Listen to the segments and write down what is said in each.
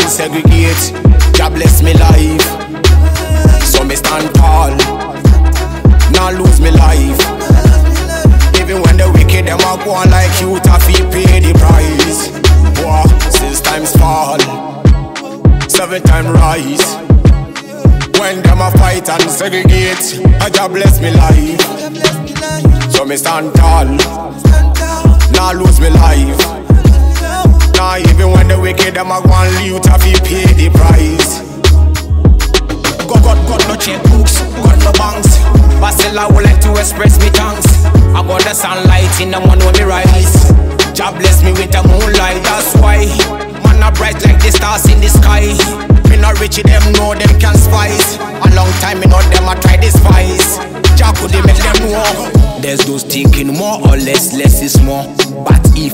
and segregate. God bless me life. So me stand tall. Now lose me life. Even when the wicked them are on like you, taffy pay the price. War, six times fall, seven times rise. When them a fight and segregate, I God bless me life. So me stand tall. Now lose me life wicked them a go and leave, I feel pay the price. God, God, God, no checkbooks, God, no banks. I would like to express me thanks. I got the sunlight in the one when me rise. Jah bless me with the moonlight, that's why. Man, I bright like the stars in the sky. Me not rich, them know them can spice. A long time, me know them I try this spice. Jah could they make them know. There's those thinking more or less, less is more.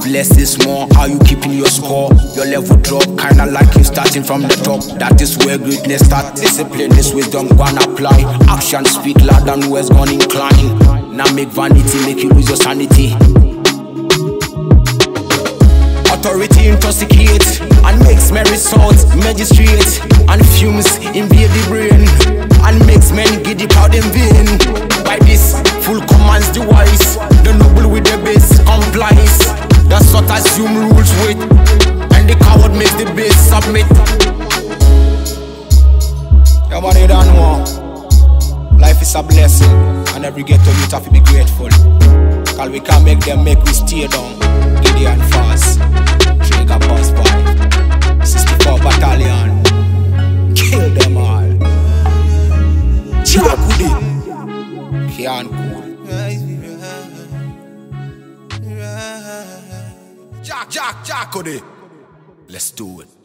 But if less is more, how you keeping your score? Your level drop, kinda like you starting from the top. That is where greatness start. Discipline is wisdom, go and apply. Action speak loud and words gonna incline. Now make vanity, make you lose your sanity. Authority intoxicate and makes men resort magistrate and fumes invade the brain submit. Yeah, man, you don't know. Life is a blessing, and every ghetto youth have to be grateful. Cause we can't make them make we stay down. Gideon fast, Trigga pass by. 64 battalion, kill them all. Chakudi, cool. Jack, Jack, Jack, Let's do it.